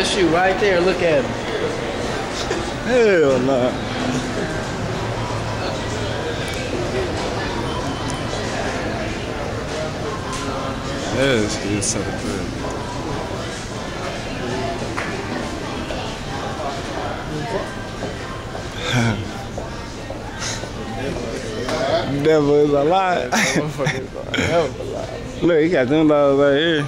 that shoe right there. Look at him. Hell no. Yes, it's so good. Devil is a lot. Look, he got them dogs right here.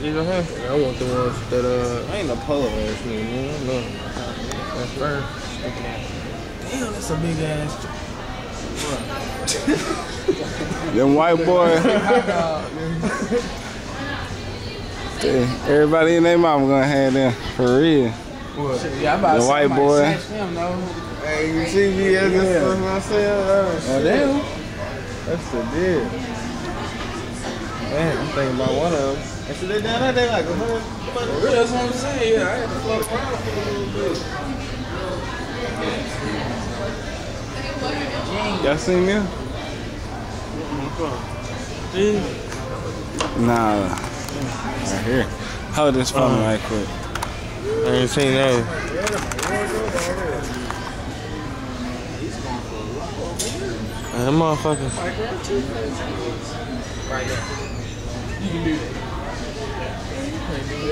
You know him? I want the ones that uh. I ain't no polo ass nigga, man. No. That's first. Damn, that's a big ass. Them white boy. Everybody in their mama gonna have them for real. What? Yeah, I'm about The white boy. snatch Them, though. Hey, you see me as Yeah. a son myself? Oh, damn. That's the deal. Man, I'm thinking about one of them. And so they down there, they like a hundred. For real, that's what I'm saying. Yeah, I had to float around for a little bit. Y'all seen them? Nah. Right here. Hold this for me right quick. I ain't seen those. Man, them motherfuckers. Right there.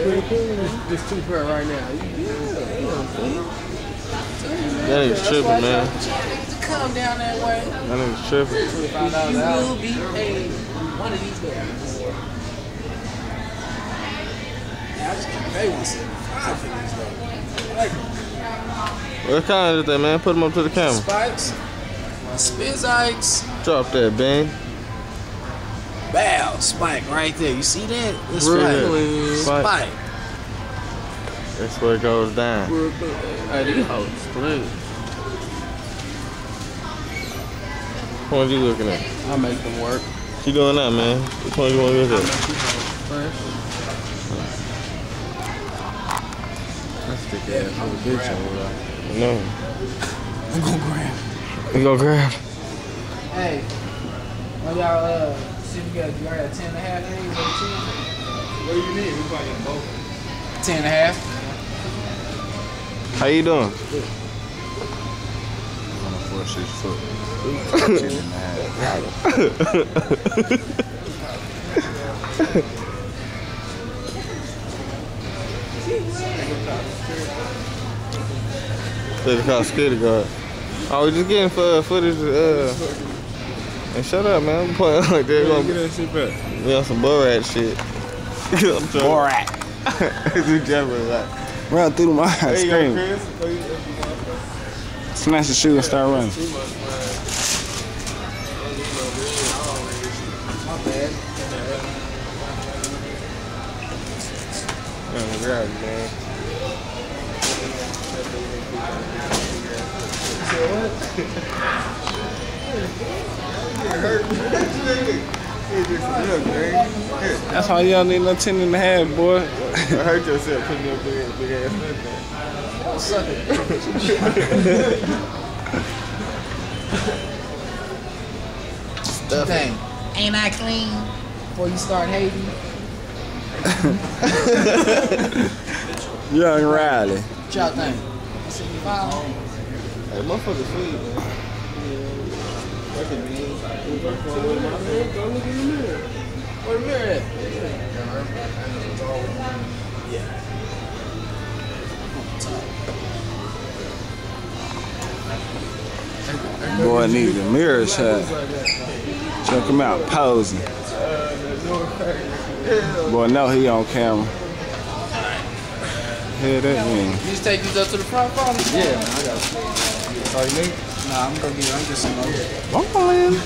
You can do that. This, this two pair right now. Yeah, you know, see? That nigga's tripping, man. Come down that way. That nigga's tripping. Twenty-five dollars out. You will be paid one of these days. I just can't pay one seventy-five for these though. Like What kind is that, man? Put them up to the camera. spikes, Spizikes, Drop that, bang. Bow, spike right there. You see that? It's Really? spike. Spike. That's where it goes down. Hey, these hoes split. What are you looking at? I make them work. What you doing that, man? Which one you want to look at? That's the I'm gonna grab it. No. I'm gonna grab. We go grab. Hey, y'all uh see if you got y'all got ten and a half days or ten? What do you need? We probably get both. Ten and a half. How you doing? I'm gonna force his foot. Ten and a half. They call security guard. Oh, we just getting for footage. Uh, and shut up, man. I'm playing like that. Get Gonna that shit back. be on some Borat shit. Borat. You jabbering like. Run through my There you go, screen. Chris. Snatch the shoe and start running. My bad. Yeah, grab it, man. That's why you don't need no ten and a half, boy. I hurt yourself putting your big, big ass foot there. Don't suck it. Stuff it. Thing. Ain't I clean? Before you start hating. Young Riley. What y'all think? Seventy-five. Hey, motherfucker sweet, man. That could be. Go look in the mirror. Where the mirror at? Boy need a mirror shot. Check him out, posing. Boy, know he on camera. Hear that mean? You just take these up to the front phone? Yeah, I got it. All you need? Nah, I'm gonna get I'm just some other. Ballin'.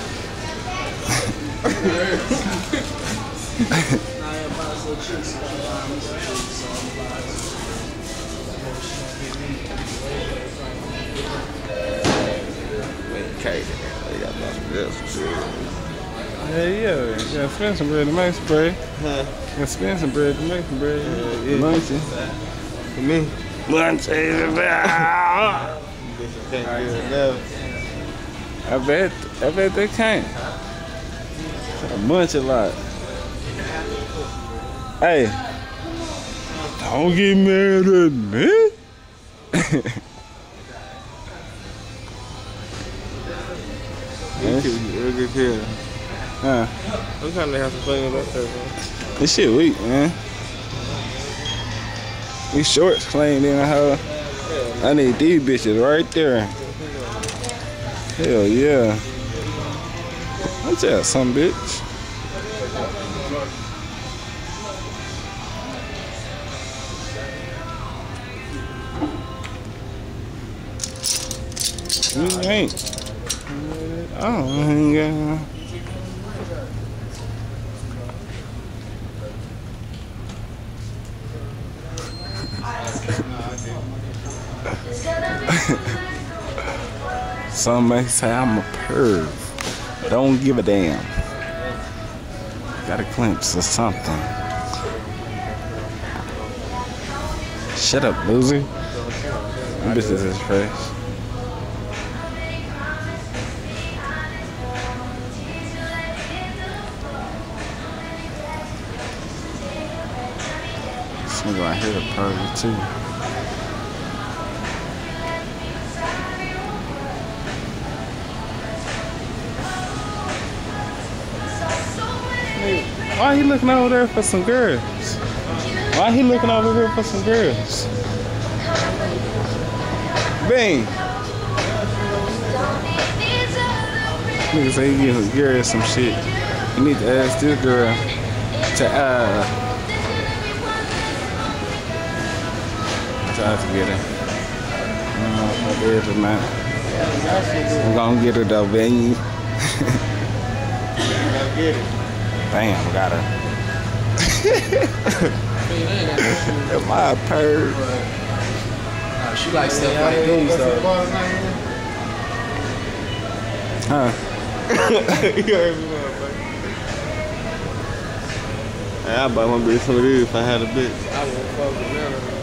Okay, they got nothing else. Yeah, yeah. Gotta spend some bread to make some bread. Huh? You gotta spend some bread to make some bread. Yeah, yeah. Lunchy. For me, Lunchy. I can't get enough. bet, I bet they can't. A bunch of lot. Hey, Don't get mad at me. This shit real good kid. Huh. I'm trying to have some fun with that stuff, man. This shit weak, man. These shorts clean in the hoe. I need these bitches right there. Hell yeah. What's that, some bitch? You ain't. I don't. Some may say I'm a perv. Don't give a damn. Got a glimpse of something. Shut up, loser. Them bitches is fresh. This nigga right here a perv too. Why he looking over there for some girls? Why he looking over here for some girls? Bang! Nigga say he give a girl some shit. You need to ask this girl to uh try to get her. Uh, what is it, man? I'm gonna get her though, Ben. Gotta. Bam, got her. Am I a perv? Nah, she like stuff like these though. Huh? you heard me, motherfucker. Hey, I buy my bitch some of these if I had a bitch. I won't fuck with none of them.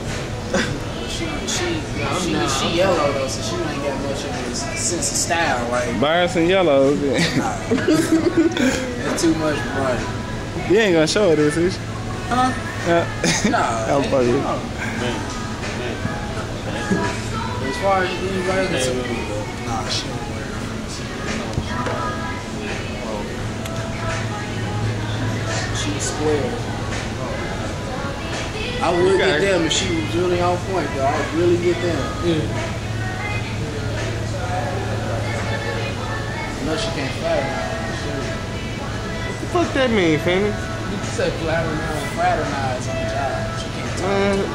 She, she, she, she yellow though, so she ain't got much of a sense of style. Like, Buying some yellow. You too much money. ain't gonna show this, is you? Huh? Yeah. Nah. I'll fuck you. As far as anybody else, nah, she don't wear it. She's square. I would get them if she was really on point, though. I would really get them. No, she can't fight now fuck that mean, Phoenix? You said fraternize, fraternize on the job. You can't talk.